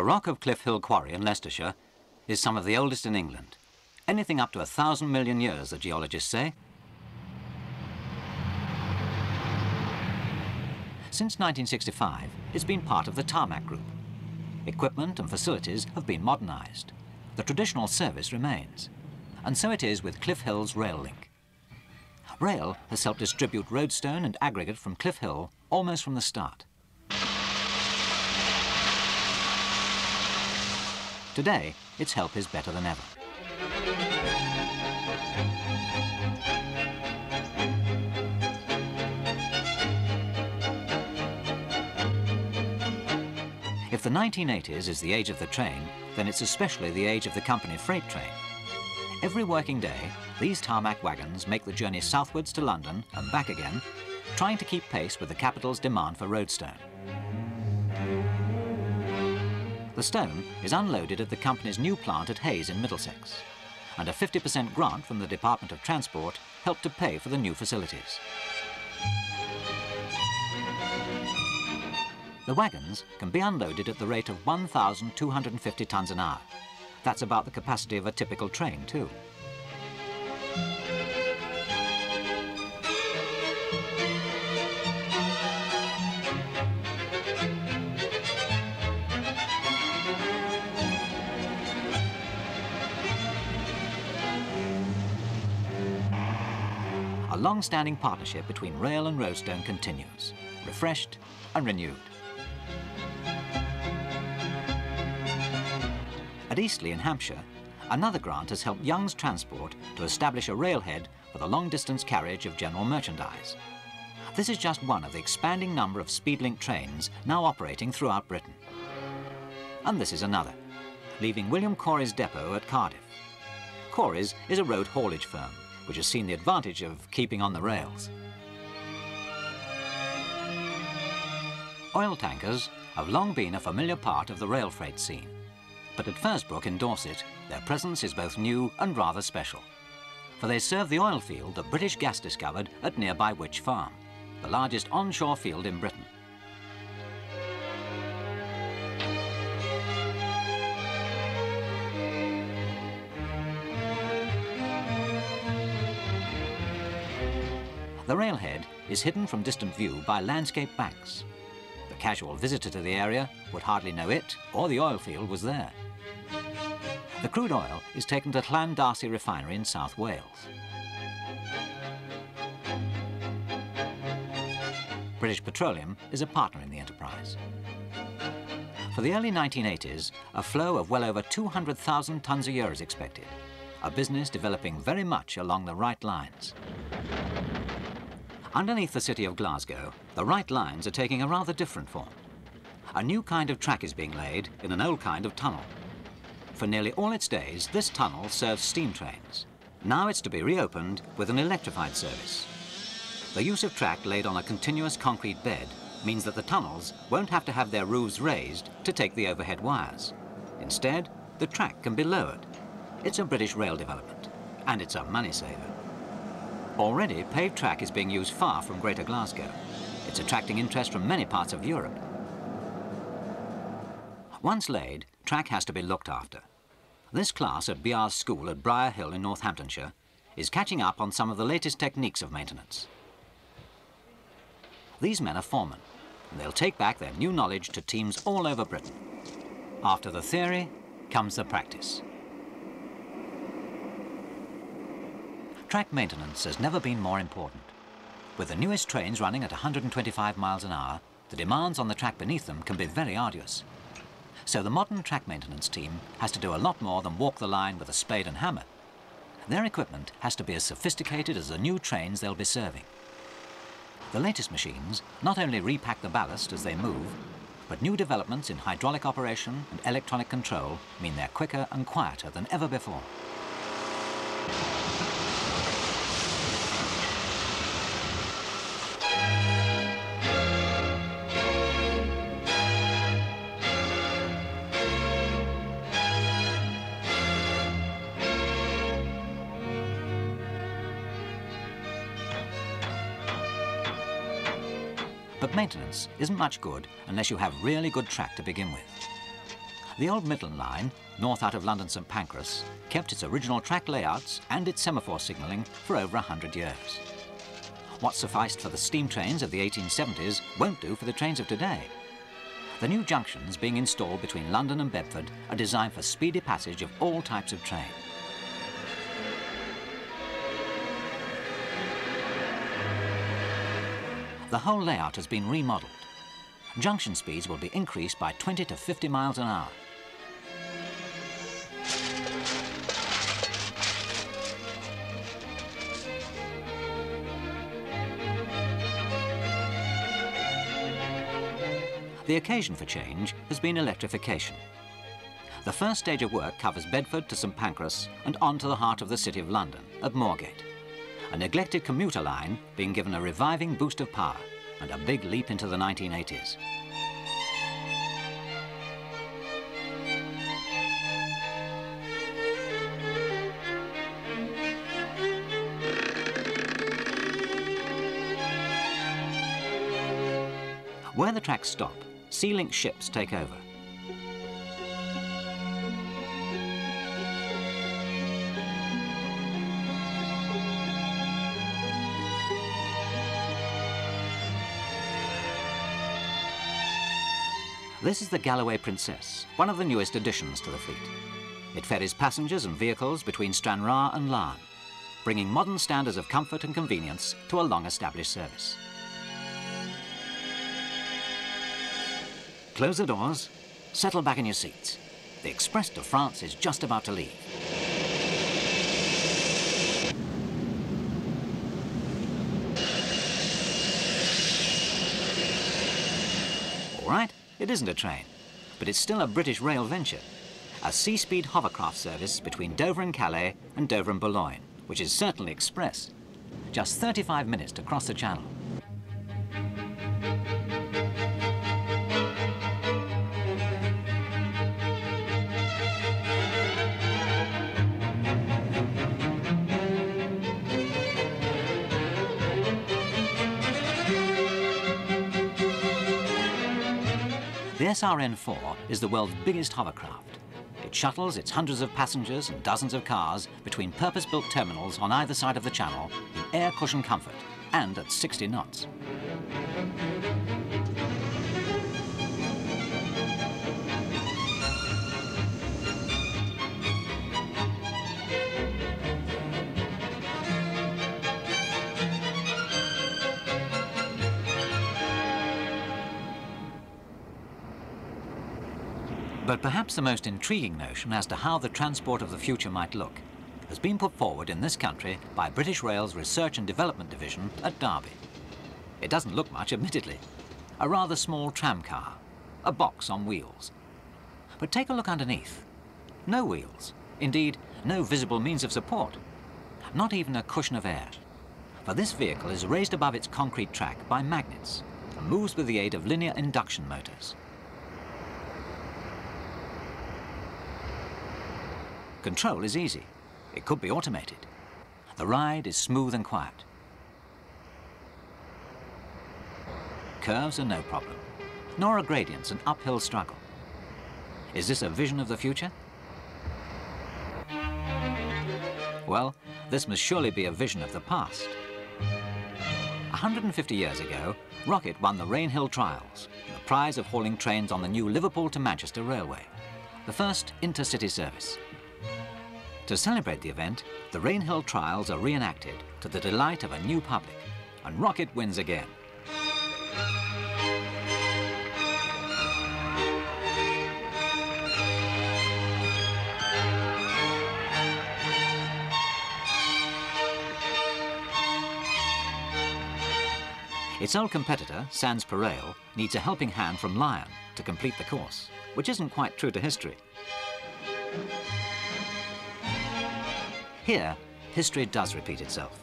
The rock of Cliff Hill Quarry in Leicestershire is some of the oldest in England. Anything up to a thousand million years, the geologists say. Since 1965, it's been part of the Tarmac Group. Equipment and facilities have been modernised. The traditional service remains. And so it is with Cliff Hill's rail link. Rail has helped distribute roadstone and aggregate from Cliff Hill almost from the start. Today, its help is better than ever. If the 1980s is the age of the train, then it's especially the age of the company freight train. Every working day, these tarmac wagons make the journey southwards to London and back again, trying to keep pace with the capital's demand for roadstone. The stone is unloaded at the company's new plant at Hayes in Middlesex, and a 50% grant from the Department of Transport helped to pay for the new facilities. The wagons can be unloaded at the rate of 1,250 tonnes an hour. That's about the capacity of a typical train, too. Long-standing partnership between rail and roadstone continues, refreshed and renewed. At Eastleigh in Hampshire, another grant has helped Young's Transport to establish a railhead for the long-distance carriage of general merchandise. This is just one of the expanding number of Speedlink trains now operating throughout Britain. And this is another, leaving William Cory's depot at Cardiff. Cory's is a road haulage firm, which has seen the advantage of keeping on the rails. Oil tankers have long been a familiar part of the rail freight scene but at Furzebrook in Dorset, their presence is both new and rather special. For they serve the oil field that British Gas discovered at nearby Wytch Farm, the largest onshore field in Britain. The railhead is hidden from distant view by landscape banks. The casual visitor to the area would hardly know it or the oil field was there. The crude oil is taken to Llandarcy refinery in South Wales. British Petroleum is a partner in the enterprise. For the early 1980s, a flow of well over 200,000 tonnes a year is expected, a business developing very much along the right lines. Underneath the city of Glasgow, the right lines are taking a rather different form. A new kind of track is being laid in an old kind of tunnel. For nearly all its days, this tunnel served steam trains. Now it's to be reopened with an electrified service. The use of track laid on a continuous concrete bed means that the tunnels won't have to have their roofs raised to take the overhead wires. Instead, the track can be lowered. It's a British rail development, and it's a money saver. Already, paved track is being used far from Greater Glasgow. It's attracting interest from many parts of Europe. Once laid, track has to be looked after. This class at BR's school at Briar Hill in Northamptonshire is catching up on some of the latest techniques of maintenance. These men are foremen, and they'll take back their new knowledge to teams all over Britain. After the theory comes the practice. Track maintenance has never been more important. With the newest trains running at 125 miles an hour, the demands on the track beneath them can be very arduous. So the modern track maintenance team has to do a lot more than walk the line with a spade and hammer. Their equipment has to be as sophisticated as the new trains they'll be serving. The latest machines not only repack the ballast as they move, but new developments in hydraulic operation and electronic control mean they're quicker and quieter than ever before. But maintenance isn't much good unless you have really good track to begin with. The old Midland Line, north out of London St Pancras, kept its original track layouts and its semaphore signalling for over 100 years. What sufficed for the steam trains of the 1870s won't do for the trains of today. The new junctions being installed between London and Bedford are designed for speedy passage of all types of train. The whole layout has been remodelled. Junction speeds will be increased by 20 to 50 miles an hour. The occasion for change has been electrification. The first stage of work covers Bedford to St Pancras and on to the heart of the City of London, at Moorgate. A neglected commuter line being given a reviving boost of power and a big leap into the 1980s. Where the tracks stop, Sealink ships take over. This is the Galloway Princess, one of the newest additions to the fleet. It ferries passengers and vehicles between Stranraer and Larne, bringing modern standards of comfort and convenience to a long-established service. Close the doors, settle back in your seats. The Express to France is just about to leave. All right, it isn't a train, but it's still a British rail venture. A Seaspeed hovercraft service between Dover and Calais and Dover and Boulogne, which is certainly express. Just 35 minutes to cross the channel. SRN-4 is the world's biggest hovercraft. It shuttles its hundreds of passengers and dozens of cars between purpose-built terminals on either side of the channel in air cushion comfort and at 60 knots. But perhaps the most intriguing notion as to how the transport of the future might look has been put forward in this country by British Rail's Research and Development Division at Derby. It doesn't look much, admittedly. A rather small tram car, a box on wheels. But take a look underneath. No wheels. Indeed, no visible means of support. Not even a cushion of air. For this vehicle is raised above its concrete track by magnets and moves with the aid of linear induction motors. Control is easy. It could be automated. The ride is smooth and quiet. Curves are no problem, nor are gradients an uphill struggle. Is this a vision of the future? Well, this must surely be a vision of the past. 150 years ago, Rocket won the Rainhill Trials, the prize of hauling trains on the new Liverpool to Manchester Railway, the first intercity service. To celebrate the event, the Rainhill trials are reenacted to the delight of a new public, and Rocket wins again. Its old competitor, Sans Pareil, needs a helping hand from Lion to complete the course, which isn't quite true to history. Here, history does repeat itself.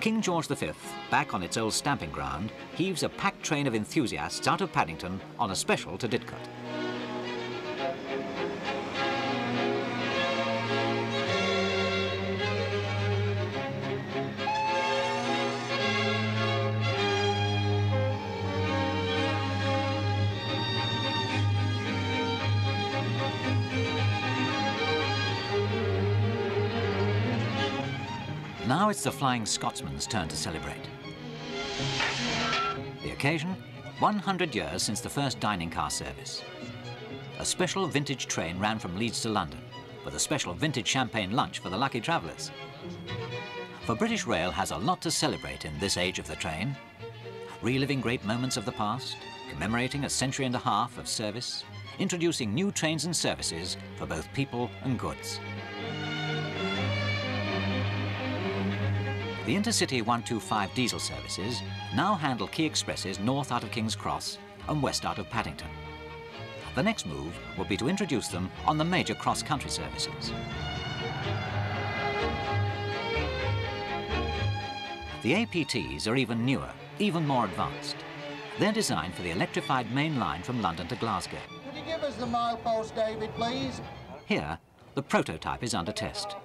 King George V, back on its old stamping ground, heaves a packed train of enthusiasts out of Paddington on a special to Didcot. It's the Flying Scotsman's turn to celebrate. The occasion, 100 years since the first dining car service. A special vintage train ran from Leeds to London, with a special vintage champagne lunch for the lucky travellers. For British Rail has a lot to celebrate in this age of the train. Reliving great moments of the past, commemorating a century and a half of service, introducing new trains and services for both people and goods. The Intercity 125 diesel services now handle key expresses north out of King's Cross and west out of Paddington. The next move will be to introduce them on the major cross-country services. The APTs are even newer, even more advanced. They're designed for the electrified main line from London to Glasgow. Could you give us the milepost, David, please? Here, the prototype is under test.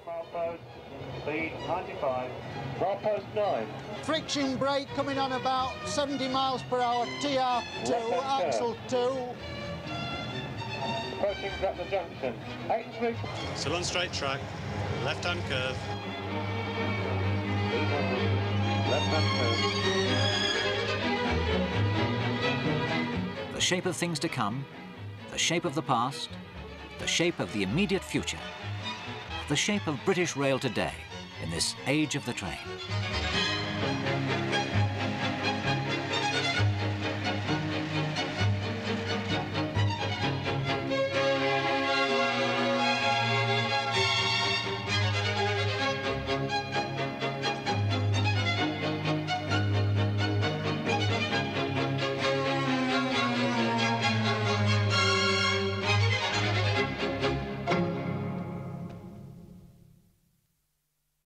Milepost, speed 95. Milepost 9. Friction brake coming on about 70 miles per hour, TR2, axle 2. Approaching Gretna Junction. 8 and 3. Still on straight track, left-hand curve. Left-hand curve. The shape of things to come, the shape of the past, the shape of the immediate future, the shape of British rail today in this age of the train.